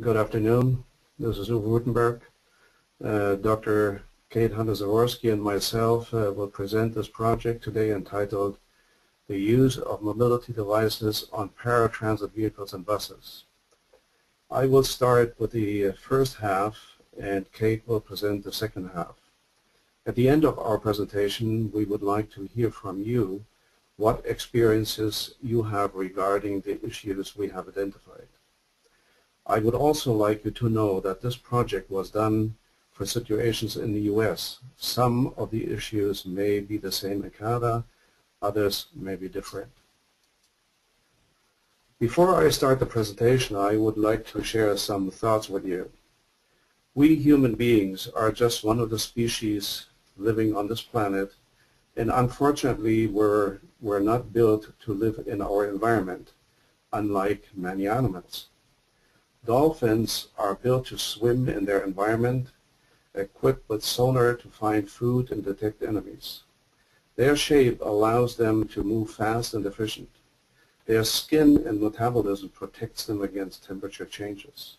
Good afternoon. This is Uwe Rutenberg. Uh, Dr. Kate Hunter-Zaworski and myself uh, will present this project today entitled The Use of Mobility Devices on Paratransit Vehicles and Buses. I will start with the first half and Kate will present the second half. At the end of our presentation, we would like to hear from you what experiences you have regarding the issues we have identified. I would also like you to know that this project was done for situations in the U.S. Some of the issues may be the same in Canada, others may be different. Before I start the presentation, I would like to share some thoughts with you. We human beings are just one of the species living on this planet, and unfortunately we're, we're not built to live in our environment, unlike many animals. Dolphins are built to swim in their environment equipped with sonar to find food and detect enemies. Their shape allows them to move fast and efficient. Their skin and metabolism protects them against temperature changes.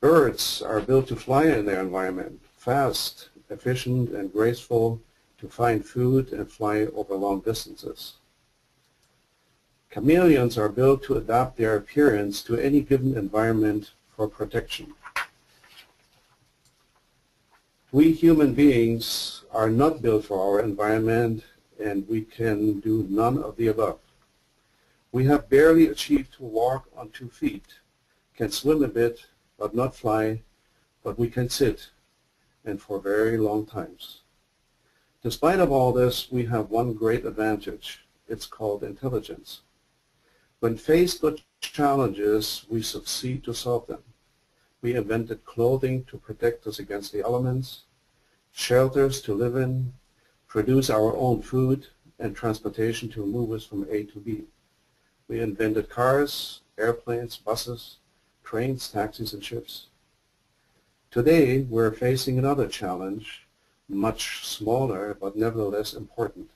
Birds are built to fly in their environment, fast, efficient, and graceful to find food and fly over long distances. Chameleons are built to adapt their appearance to any given environment for protection. We human beings are not built for our environment and we can do none of the above. We have barely achieved to walk on two feet, can swim a bit but not fly, but we can sit and for very long times. Despite of all this, we have one great advantage. It's called intelligence. When faced with challenges, we succeed to solve them. We invented clothing to protect us against the elements, shelters to live in, produce our own food, and transportation to move us from A to B. We invented cars, airplanes, buses, trains, taxis, and ships. Today, we're facing another challenge, much smaller but nevertheless important,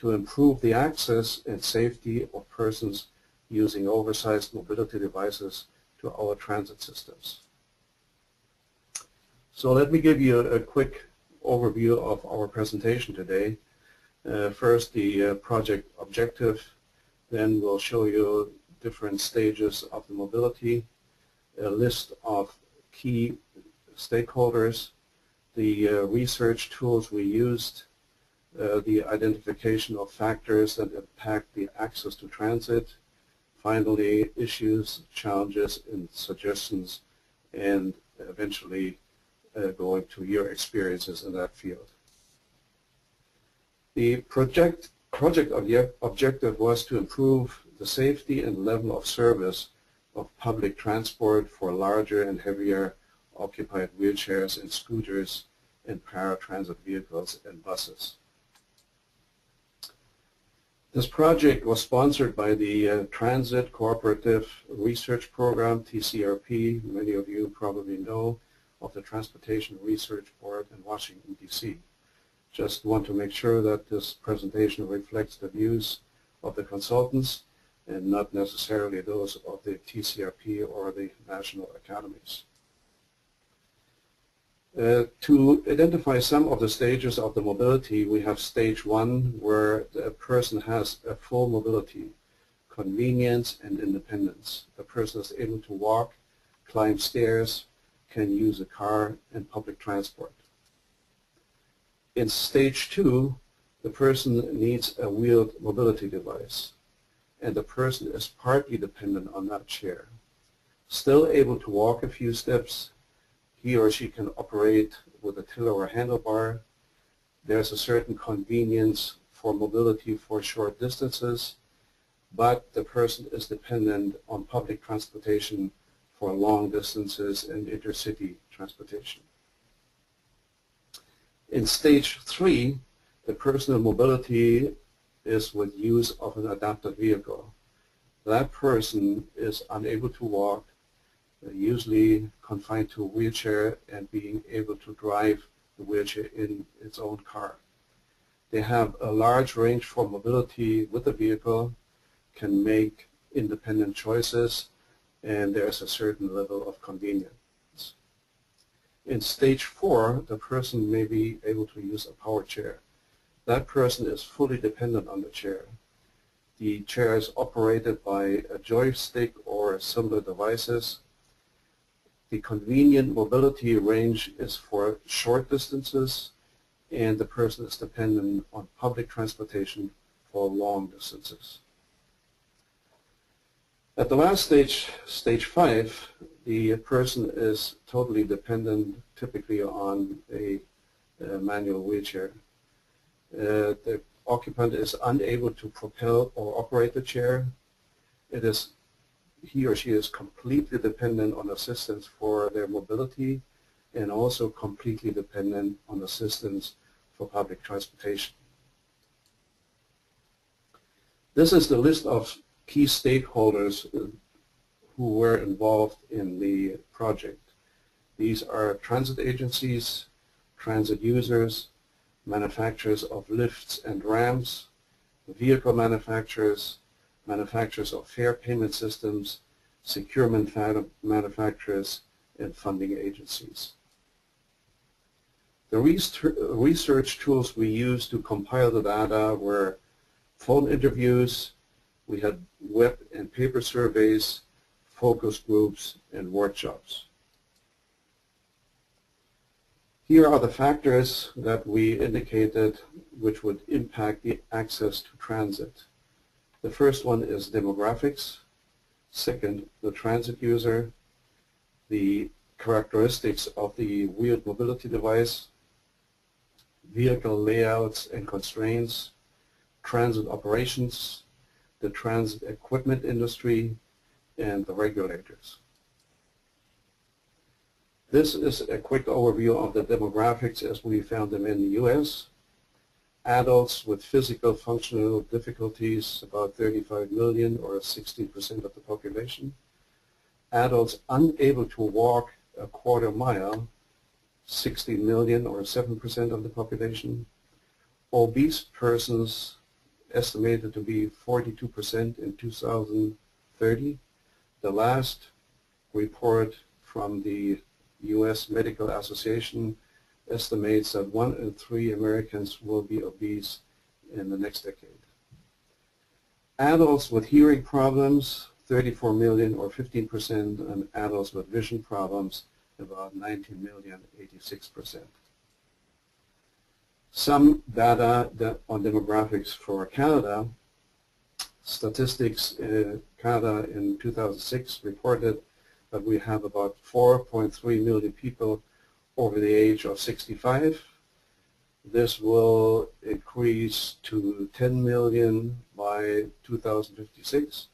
to improve the access and safety of persons using oversized mobility devices to our transit systems. So let me give you a quick overview of our presentation today. Uh, first, the uh, project objective, then we'll show you different stages of the mobility, a list of key stakeholders, the uh, research tools we used, uh, the identification of factors that impact the access to transit, finally issues, challenges, and suggestions, and eventually uh, going to your experiences in that field. The project, project objective was to improve the safety and level of service of public transport for larger and heavier occupied wheelchairs and scooters and paratransit vehicles and buses. This project was sponsored by the uh, Transit Cooperative Research Program, TCRP. Many of you probably know of the Transportation Research Board in Washington, D.C. Just want to make sure that this presentation reflects the views of the consultants and not necessarily those of the TCRP or the national academies. Uh, to identify some of the stages of the mobility, we have stage one where a person has a full mobility, convenience and independence. The person is able to walk, climb stairs, can use a car and public transport. In stage two, the person needs a wheeled mobility device and the person is partly dependent on that chair. Still able to walk a few steps, he or she can operate with a tiller or handlebar. There's a certain convenience for mobility for short distances, but the person is dependent on public transportation for long distances and intercity transportation. In stage three, the personal mobility is with use of an adapted vehicle. That person is unable to walk usually confined to a wheelchair and being able to drive the wheelchair in its own car. They have a large range for mobility with the vehicle, can make independent choices, and there's a certain level of convenience. In stage four, the person may be able to use a power chair. That person is fully dependent on the chair. The chair is operated by a joystick or similar devices. The convenient mobility range is for short distances and the person is dependent on public transportation for long distances. At the last stage, stage five, the person is totally dependent typically on a, a manual wheelchair. Uh, the occupant is unable to propel or operate the chair. It is he or she is completely dependent on assistance for their mobility and also completely dependent on assistance for public transportation. This is the list of key stakeholders uh, who were involved in the project. These are transit agencies, transit users, manufacturers of lifts and ramps, vehicle manufacturers, manufacturers of fare payment systems, securement manufacturers, and funding agencies. The research tools we used to compile the data were phone interviews, we had web and paper surveys, focus groups, and workshops. Here are the factors that we indicated which would impact the access to transit. The first one is demographics. Second, the transit user, the characteristics of the wheeled mobility device, vehicle layouts and constraints, transit operations, the transit equipment industry, and the regulators. This is a quick overview of the demographics as we found them in the U.S. Adults with physical functional difficulties, about 35 million or 16% of the population. Adults unable to walk a quarter mile, 60 million or 7% of the population. Obese persons estimated to be 42% in 2030. The last report from the U.S. Medical Association estimates that one in three Americans will be obese in the next decade. Adults with hearing problems, 34 million or 15%, and adults with vision problems, about 19 million, 86%. Some data on demographics for Canada. Statistics in Canada in 2006 reported that we have about 4.3 million people over the age of 65. This will increase to 10 million by 2056.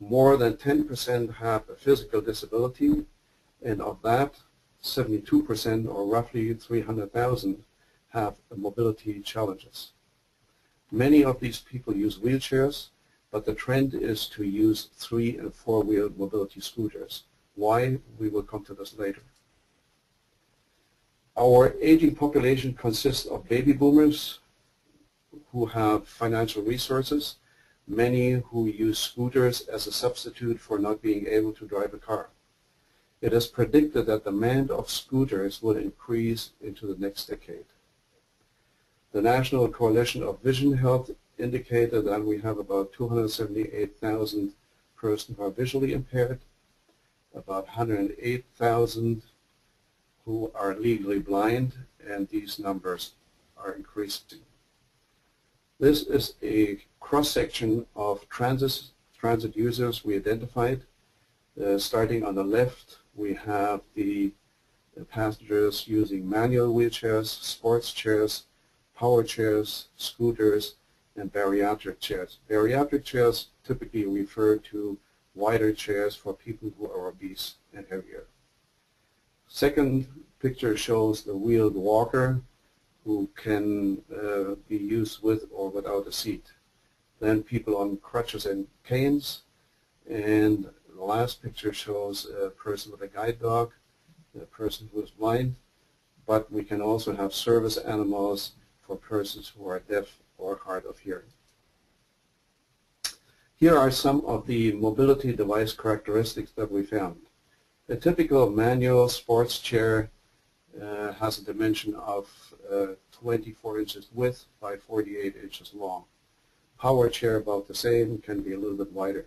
More than 10% have a physical disability, and of that, 72% or roughly 300,000 have mobility challenges. Many of these people use wheelchairs, but the trend is to use three and four-wheel mobility scooters. Why? We will come to this later. Our aging population consists of baby boomers who have financial resources, many who use scooters as a substitute for not being able to drive a car. It is predicted that demand of scooters will increase into the next decade. The National Coalition of Vision Health indicated that we have about 278,000 persons who are visually impaired, about 108,000 who are legally blind, and these numbers are increasing. This is a cross-section of transit, transit users we identified. Uh, starting on the left, we have the, the passengers using manual wheelchairs, sports chairs, power chairs, scooters, and bariatric chairs. Bariatric chairs typically refer to wider chairs for people who are obese and heavier. Second picture shows the wheeled walker who can uh, be used with or without a seat. Then people on crutches and canes. And the last picture shows a person with a guide dog, a person who is blind. But we can also have service animals for persons who are deaf or hard of hearing. Here are some of the mobility device characteristics that we found. A typical manual sports chair uh, has a dimension of uh, 24 inches width by 48 inches long. Power chair about the same, can be a little bit wider.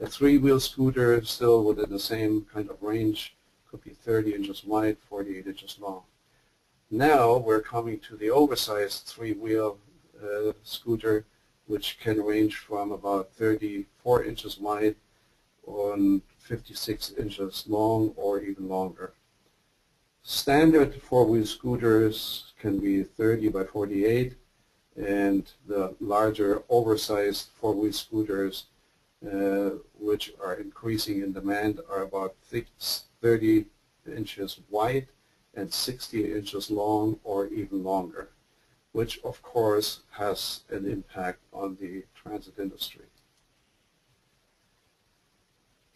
A three-wheel scooter still within the same kind of range, could be 30 inches wide, 48 inches long. Now we're coming to the oversized three-wheel uh, scooter, which can range from about 34 inches wide on 56 inches long or even longer. Standard four-wheel scooters can be 30 by 48 and the larger oversized four-wheel scooters uh, which are increasing in demand are about 30 inches wide and 60 inches long or even longer, which of course has an impact on the transit industry.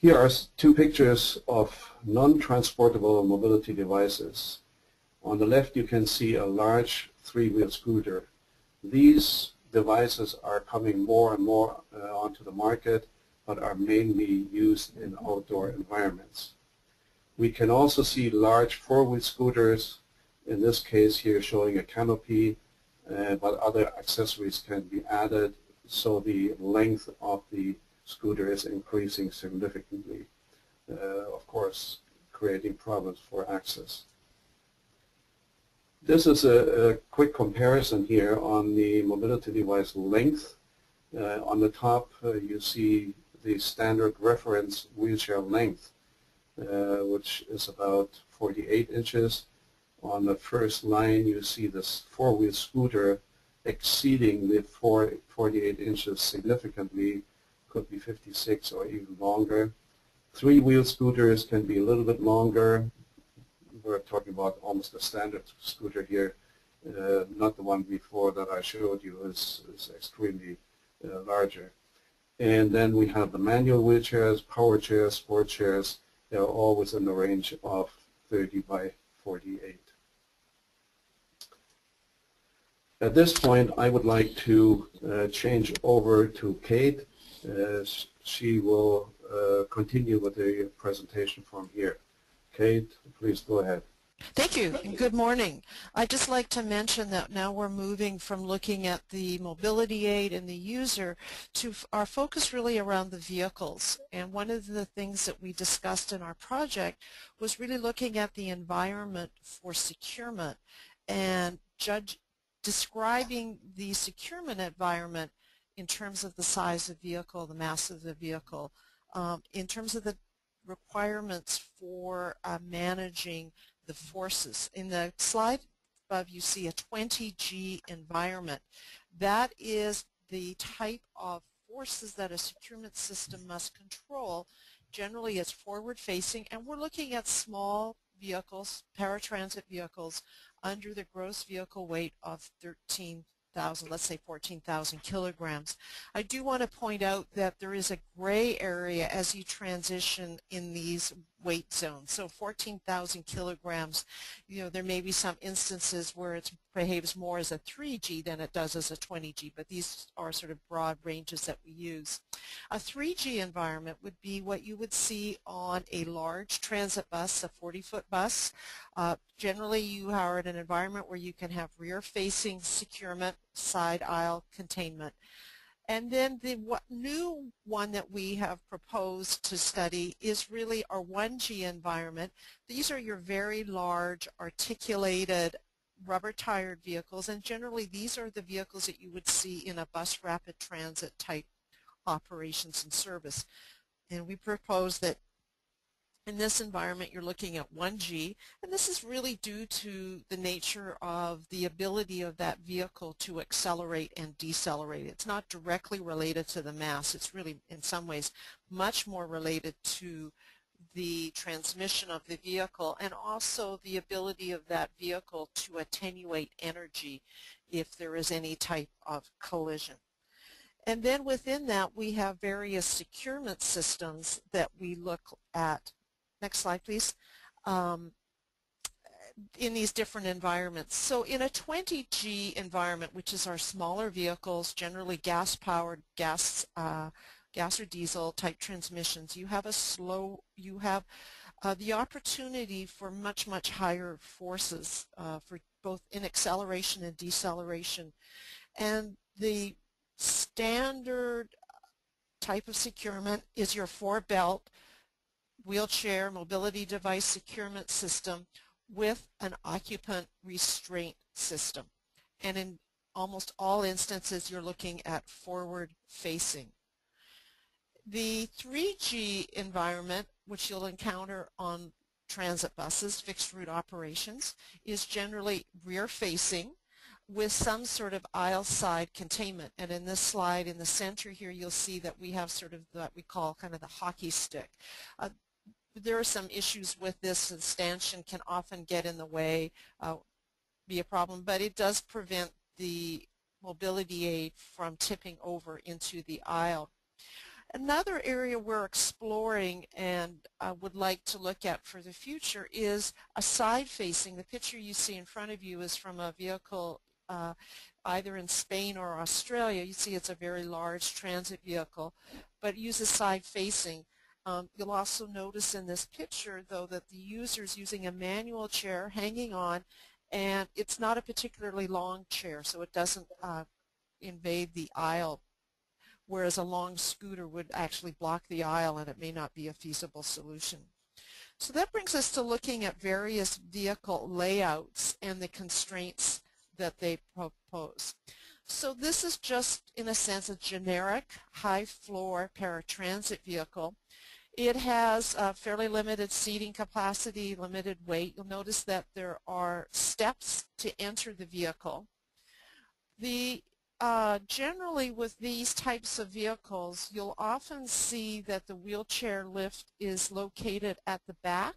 Here are two pictures of non-transportable mobility devices. On the left you can see a large three-wheel scooter. These devices are coming more and more uh, onto the market but are mainly used in outdoor environments. We can also see large four-wheel scooters, in this case here showing a canopy, uh, but other accessories can be added so the length of the scooter is increasing significantly, uh, of course creating problems for access. This is a, a, quick comparison here on the mobility device length. Uh, on the top uh, you see the standard reference wheelchair length, uh, which is about 48 inches. On the first line you see this four-wheel scooter exceeding the 48 inches significantly could be 56 or even longer. Three-wheel scooters can be a little bit longer. We're talking about almost a standard scooter here, uh, not the one before that I showed you is, is extremely uh, larger. And then we have the manual wheelchairs, power chairs, sport chairs. They're all within the range of 30 by 48. At this point, I would like to uh, change over to Kate she will uh, continue with the presentation from here. Kate, please go ahead. Thank you, good morning. I'd just like to mention that now we're moving from looking at the mobility aid and the user to our focus really around the vehicles. And one of the things that we discussed in our project was really looking at the environment for securement and judge, describing the securement environment in terms of the size of vehicle, the mass of the vehicle, um, in terms of the requirements for uh, managing the forces. In the slide above you see a 20G environment. That is the type of forces that a securement system must control. Generally it's forward facing and we're looking at small vehicles, paratransit vehicles under the gross vehicle weight of 13 thousand, let's say 14,000 kilograms. I do want to point out that there is a gray area as you transition in these weight zones. So 14,000 kilograms, you know, there may be some instances where it behaves more as a 3G than it does as a 20G, but these are sort of broad ranges that we use. A 3G environment would be what you would see on a large transit bus, a 40-foot bus. Uh, generally, you are in an environment where you can have rear-facing securement, side aisle containment. And then the new one that we have proposed to study is really our 1G environment. These are your very large articulated rubber-tired vehicles, and generally these are the vehicles that you would see in a bus rapid transit type operations and service. And we propose that in this environment, you're looking at 1G, and this is really due to the nature of the ability of that vehicle to accelerate and decelerate. It's not directly related to the mass. It's really, in some ways, much more related to the transmission of the vehicle and also the ability of that vehicle to attenuate energy if there is any type of collision. And then within that, we have various securement systems that we look at Next slide, please. Um, in these different environments. So in a 20G environment, which is our smaller vehicles, generally gas-powered, gas, uh, gas or diesel type transmissions, you have a slow, you have uh, the opportunity for much, much higher forces uh, for both in acceleration and deceleration. And the standard type of securement is your four-belt wheelchair mobility device securement system with an occupant restraint system. And in almost all instances, you're looking at forward facing. The 3G environment, which you'll encounter on transit buses, fixed route operations, is generally rear facing with some sort of aisle side containment. And in this slide in the center here, you'll see that we have sort of what we call kind of the hockey stick. Uh, there are some issues with this. The stanchion can often get in the way, uh, be a problem, but it does prevent the mobility aid from tipping over into the aisle. Another area we're exploring and uh, would like to look at for the future is a side-facing. The picture you see in front of you is from a vehicle uh, either in Spain or Australia. You see it's a very large transit vehicle, but uses side-facing. Um, you'll also notice in this picture, though, that the user is using a manual chair hanging on, and it's not a particularly long chair, so it doesn't uh, invade the aisle, whereas a long scooter would actually block the aisle, and it may not be a feasible solution. So that brings us to looking at various vehicle layouts and the constraints that they propose. So this is just, in a sense, a generic high-floor paratransit vehicle. It has a fairly limited seating capacity, limited weight. You'll notice that there are steps to enter the vehicle. The uh, generally with these types of vehicles, you'll often see that the wheelchair lift is located at the back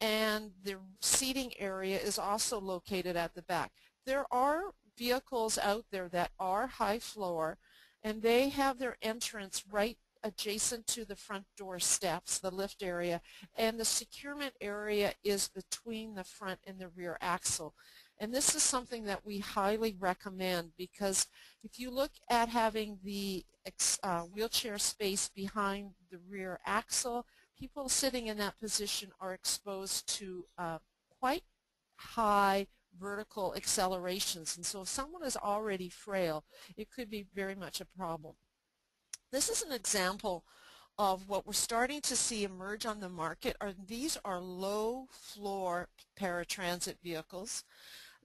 and the seating area is also located at the back. There are vehicles out there that are high floor and they have their entrance right adjacent to the front door steps, the lift area, and the securement area is between the front and the rear axle. And this is something that we highly recommend because if you look at having the uh, wheelchair space behind the rear axle, people sitting in that position are exposed to uh, quite high vertical accelerations. And so if someone is already frail, it could be very much a problem. This is an example of what we're starting to see emerge on the market. Are These are low floor paratransit vehicles.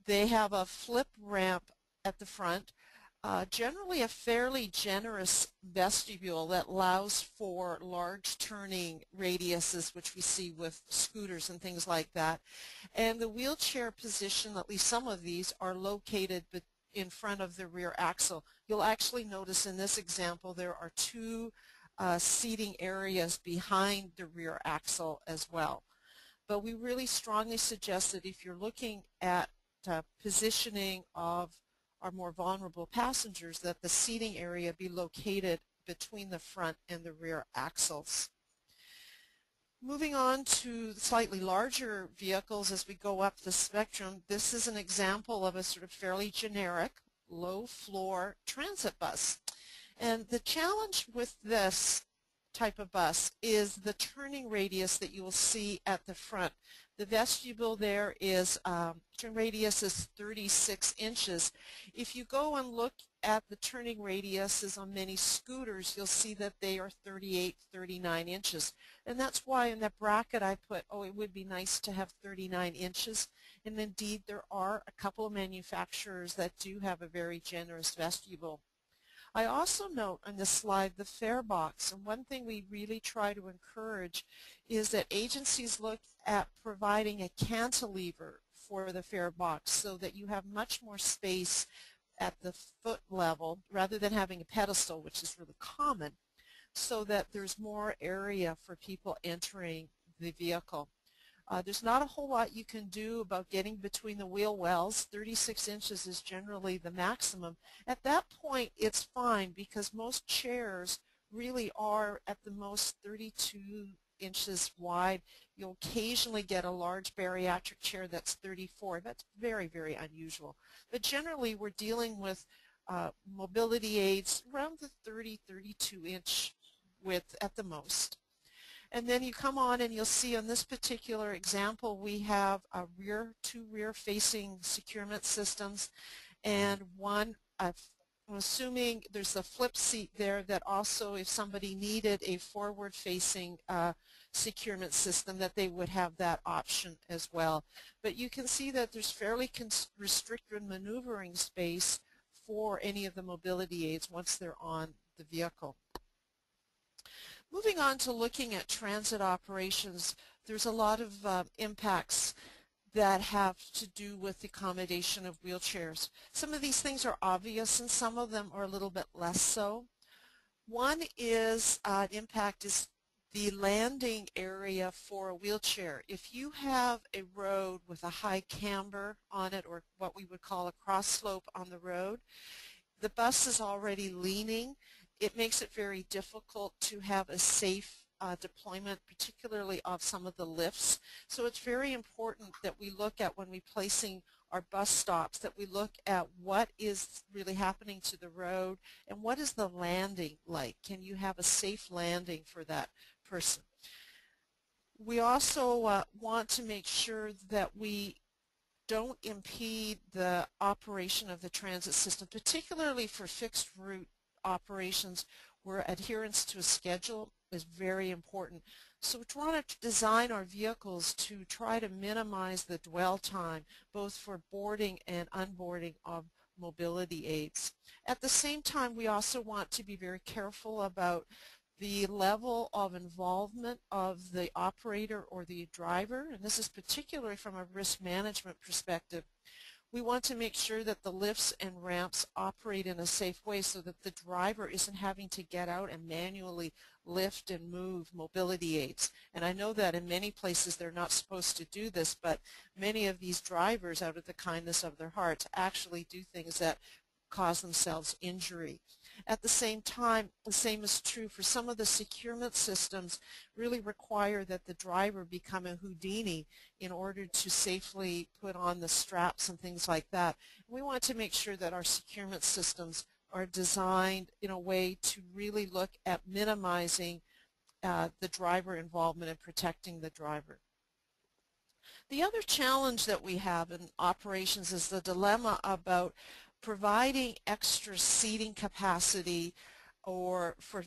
They have a flip ramp at the front uh, generally a fairly generous vestibule that allows for large turning radiuses, which we see with scooters and things like that. And the wheelchair position, at least some of these, are located in front of the rear axle. You'll actually notice in this example there are two uh, seating areas behind the rear axle as well. But we really strongly suggest that if you're looking at uh, positioning of are more vulnerable passengers that the seating area be located between the front and the rear axles. Moving on to slightly larger vehicles as we go up the spectrum, this is an example of a sort of fairly generic low floor transit bus. And the challenge with this type of bus is the turning radius that you will see at the front. The vestibule there is, um, turn radius is 36 inches. If you go and look at the turning radiuses on many scooters, you'll see that they are 38, 39 inches. And that's why in that bracket I put, oh, it would be nice to have 39 inches. And indeed, there are a couple of manufacturers that do have a very generous vestibule. I also note on this slide the fare box, and one thing we really try to encourage is that agencies look at providing a cantilever for the fare box so that you have much more space at the foot level rather than having a pedestal, which is really common, so that there's more area for people entering the vehicle. Uh, there's not a whole lot you can do about getting between the wheel wells. 36 inches is generally the maximum. At that point, it's fine because most chairs really are at the most 32 inches wide. You'll occasionally get a large bariatric chair that's 34. That's very, very unusual. But generally, we're dealing with uh, mobility aids around the 30, 32 inch width at the most. And then you come on and you'll see on this particular example we have a rear, two rear facing securement systems and one I'm assuming there's a flip seat there that also if somebody needed a forward-facing uh, securement system that they would have that option as well. But you can see that there's fairly restricted maneuvering space for any of the mobility aids once they're on the vehicle. Moving on to looking at transit operations, there's a lot of uh, impacts that have to do with the accommodation of wheelchairs. Some of these things are obvious and some of them are a little bit less so. One is uh, impact is the landing area for a wheelchair. If you have a road with a high camber on it or what we would call a cross slope on the road, the bus is already leaning. It makes it very difficult to have a safe uh, deployment, particularly of some of the lifts. So it's very important that we look at when we're placing our bus stops, that we look at what is really happening to the road and what is the landing like. Can you have a safe landing for that person? We also uh, want to make sure that we don't impede the operation of the transit system, particularly for fixed route operations where adherence to a schedule is very important. So we want to design our vehicles to try to minimize the dwell time, both for boarding and unboarding of mobility aids. At the same time, we also want to be very careful about the level of involvement of the operator or the driver, and this is particularly from a risk management perspective. We want to make sure that the lifts and ramps operate in a safe way so that the driver isn't having to get out and manually lift and move mobility aids. And I know that in many places they're not supposed to do this, but many of these drivers, out of the kindness of their hearts, actually do things that cause themselves injury. At the same time, the same is true for some of the securement systems really require that the driver become a Houdini in order to safely put on the straps and things like that. we want to make sure that our securement systems are designed in a way to really look at minimizing uh, the driver involvement and protecting the driver. The other challenge that we have in operations is the dilemma about providing extra seating capacity or for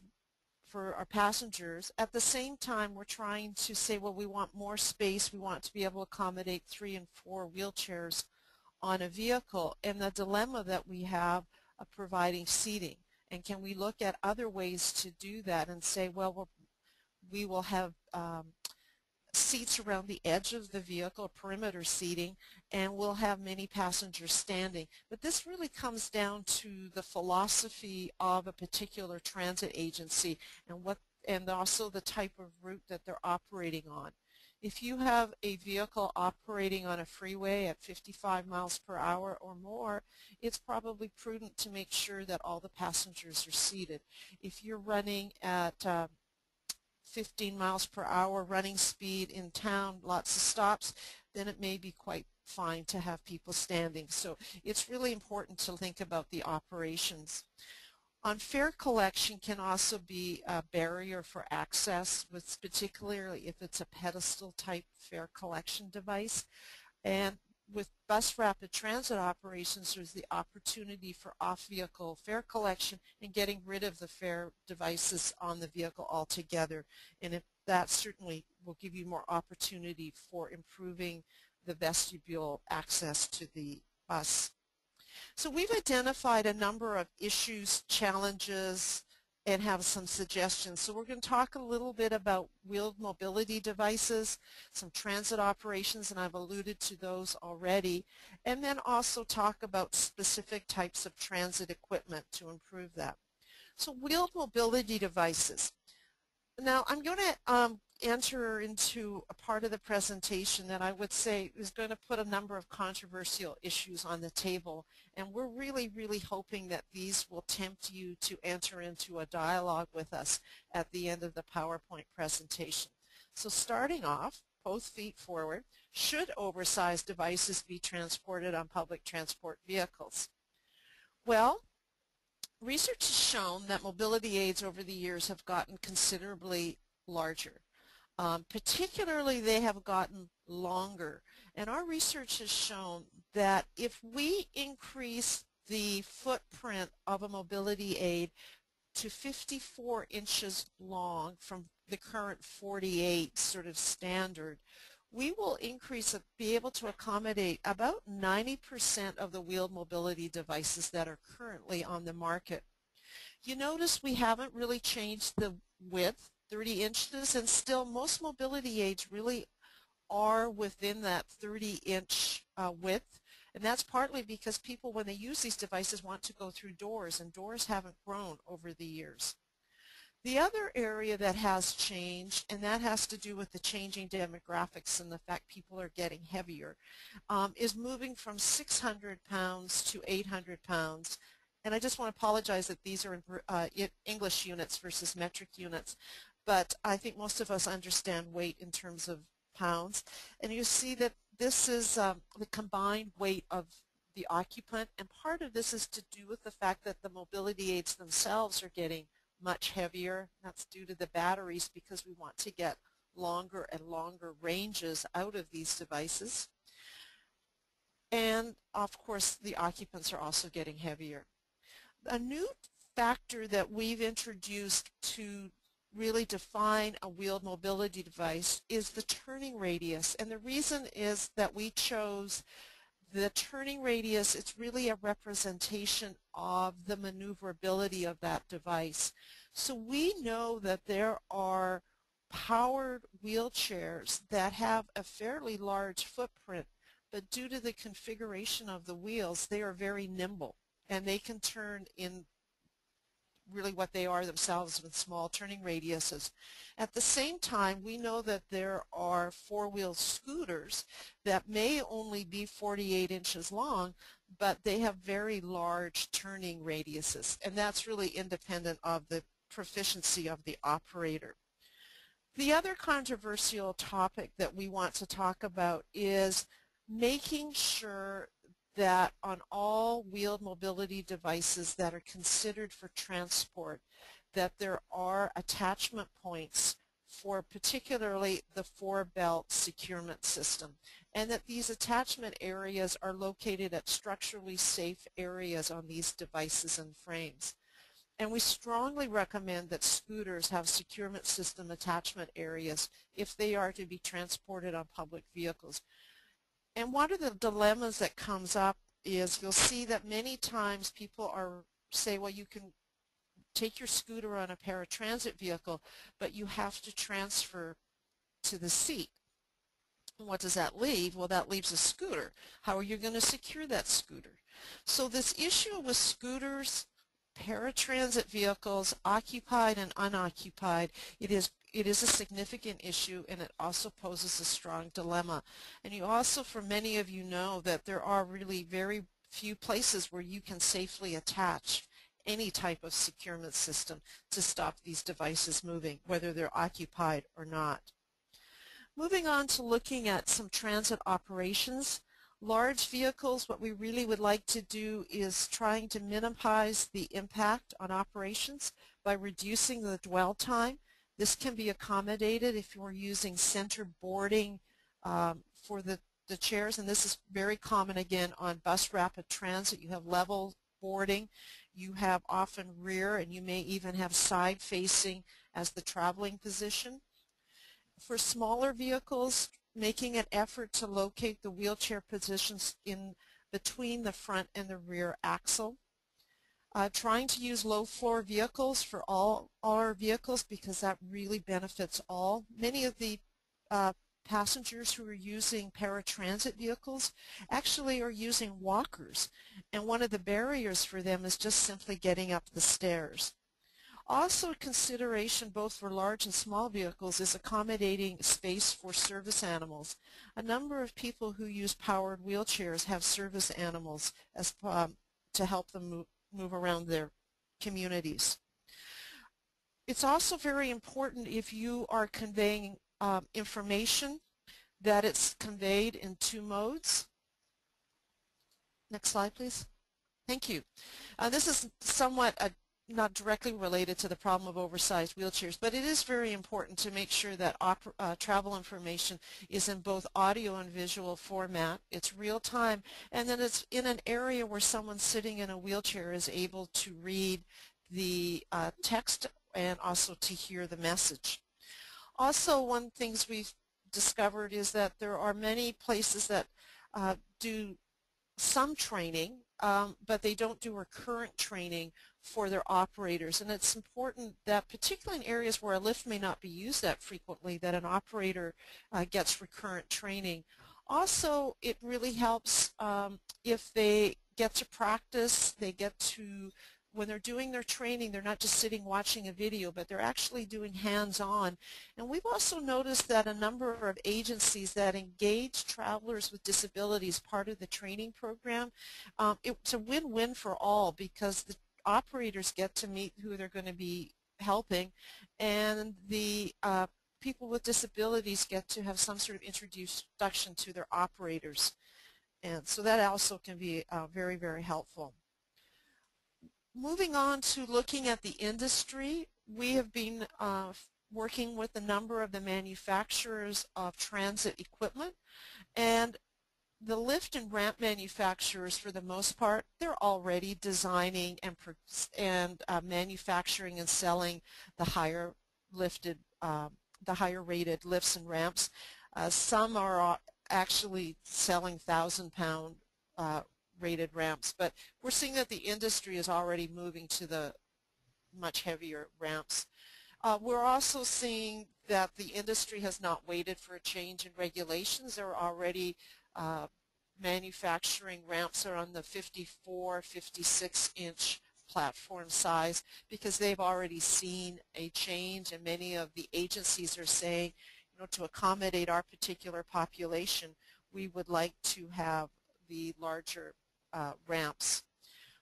for our passengers. At the same time, we're trying to say, well, we want more space. We want to be able to accommodate three and four wheelchairs on a vehicle. And the dilemma that we have of providing seating. And can we look at other ways to do that and say, well, we will have um, seats around the edge of the vehicle, perimeter seating, and we'll have many passengers standing. But this really comes down to the philosophy of a particular transit agency and what and also the type of route that they're operating on. If you have a vehicle operating on a freeway at 55 miles per hour or more, it's probably prudent to make sure that all the passengers are seated. If you're running at uh, 15 miles per hour running speed in town, lots of stops, then it may be quite fine to have people standing. So it's really important to think about the operations. On fare collection can also be a barrier for access, with particularly if it's a pedestal type fare collection device. And with bus rapid transit operations, there's the opportunity for off-vehicle fare collection and getting rid of the fare devices on the vehicle altogether. And that certainly will give you more opportunity for improving the vestibule access to the bus. So we've identified a number of issues, challenges, and have some suggestions. So we're going to talk a little bit about wheeled mobility devices, some transit operations, and I've alluded to those already, and then also talk about specific types of transit equipment to improve that. So wheeled mobility devices. Now I'm going to um, enter into a part of the presentation that I would say is going to put a number of controversial issues on the table and we're really really hoping that these will tempt you to enter into a dialogue with us at the end of the PowerPoint presentation. So starting off, both feet forward, should oversized devices be transported on public transport vehicles? Well, research has shown that mobility aids over the years have gotten considerably larger. Um, particularly, they have gotten longer. And our research has shown that if we increase the footprint of a mobility aid to 54 inches long from the current 48 sort of standard, we will increase, be able to accommodate about 90% of the wheeled mobility devices that are currently on the market. You notice we haven't really changed the width, 30 inches, and still most mobility aids really are within that 30 inch uh, width. And that's partly because people, when they use these devices, want to go through doors, and doors haven't grown over the years. The other area that has changed, and that has to do with the changing demographics and the fact people are getting heavier, um, is moving from 600 pounds to 800 pounds. And I just want to apologize that these are in, uh, English units versus metric units, but I think most of us understand weight in terms of pounds. And you see that this is um, the combined weight of the occupant, and part of this is to do with the fact that the mobility aids themselves are getting much heavier. That's due to the batteries because we want to get longer and longer ranges out of these devices. And of course the occupants are also getting heavier. A new factor that we've introduced to really define a wheeled mobility device is the turning radius. And the reason is that we chose the turning radius, it's really a representation of the maneuverability of that device. So we know that there are powered wheelchairs that have a fairly large footprint, but due to the configuration of the wheels, they are very nimble and they can turn in really what they are themselves with small turning radiuses. At the same time, we know that there are four-wheel scooters that may only be 48 inches long, but they have very large turning radiuses, and that's really independent of the proficiency of the operator. The other controversial topic that we want to talk about is making sure that on all wheeled mobility devices that are considered for transport, that there are attachment points for particularly the four-belt securement system, and that these attachment areas are located at structurally safe areas on these devices and frames. And we strongly recommend that scooters have securement system attachment areas if they are to be transported on public vehicles. And one of the dilemmas that comes up is you'll see that many times people are say, well, you can take your scooter on a paratransit vehicle, but you have to transfer to the seat. And what does that leave? Well, that leaves a scooter. How are you going to secure that scooter? So this issue with scooters, paratransit vehicles, occupied and unoccupied, it is it is a significant issue and it also poses a strong dilemma. And you also, for many of you know, that there are really very few places where you can safely attach any type of securement system to stop these devices moving, whether they're occupied or not. Moving on to looking at some transit operations, large vehicles, what we really would like to do is trying to minimize the impact on operations by reducing the dwell time this can be accommodated if you're using center boarding um, for the, the chairs, and this is very common again on bus rapid transit. You have level boarding, you have often rear, and you may even have side facing as the traveling position. For smaller vehicles, making an effort to locate the wheelchair positions in between the front and the rear axle. Uh, trying to use low floor vehicles for all, all our vehicles because that really benefits all. Many of the uh, passengers who are using paratransit vehicles actually are using walkers and one of the barriers for them is just simply getting up the stairs. Also a consideration both for large and small vehicles is accommodating space for service animals. A number of people who use powered wheelchairs have service animals as um, to help them move, move around their communities. It's also very important if you are conveying um, information that it's conveyed in two modes. Next slide, please. Thank you. Uh, this is somewhat a not directly related to the problem of oversized wheelchairs, but it is very important to make sure that uh, travel information is in both audio and visual format. It's real time, and then it's in an area where someone sitting in a wheelchair is able to read the uh, text and also to hear the message. Also, one the things we've discovered is that there are many places that uh, do some training, um, but they don't do recurrent training for their operators. And it's important that, particularly in areas where a lift may not be used that frequently, that an operator uh, gets recurrent training. Also, it really helps um, if they get to practice, they get to when they're doing their training, they're not just sitting watching a video, but they're actually doing hands-on. And we've also noticed that a number of agencies that engage travelers with disabilities part of the training program, um, it's a win-win for all because the operators get to meet who they're going to be helping, and the uh, people with disabilities get to have some sort of introduction to their operators. And so that also can be uh, very, very helpful. Moving on to looking at the industry, we have been uh, working with a number of the manufacturers of transit equipment and the lift and ramp manufacturers, for the most part, they're already designing and and uh, manufacturing and selling the higher lifted, uh, the higher rated lifts and ramps. Uh, some are actually selling thousand pound uh, rated ramps, but we're seeing that the industry is already moving to the much heavier ramps. Uh, we're also seeing that the industry has not waited for a change in regulations. There are already uh, manufacturing ramps are on the 54, 56 inch platform size because they've already seen a change and many of the agencies are saying, you know, to accommodate our particular population, we would like to have the larger uh, ramps.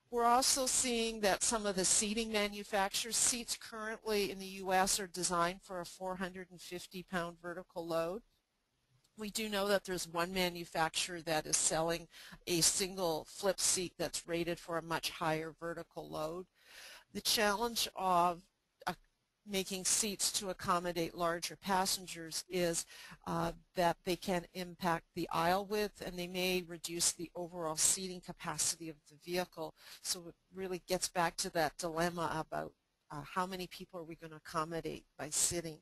We're also seeing that some of the seating manufacturers, seats currently in the U.S. are designed for a 450 pound vertical load. We do know that there's one manufacturer that is selling a single flip seat that's rated for a much higher vertical load. The challenge of uh, making seats to accommodate larger passengers is uh, that they can impact the aisle width and they may reduce the overall seating capacity of the vehicle. So it really gets back to that dilemma about uh, how many people are we going to accommodate by sitting.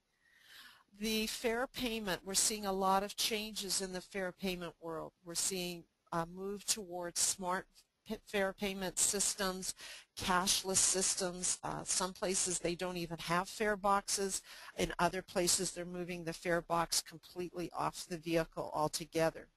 The fare payment, we're seeing a lot of changes in the fare payment world. We're seeing a move towards smart fare payment systems, cashless systems. Uh, some places they don't even have fare boxes. In other places they're moving the fare box completely off the vehicle altogether.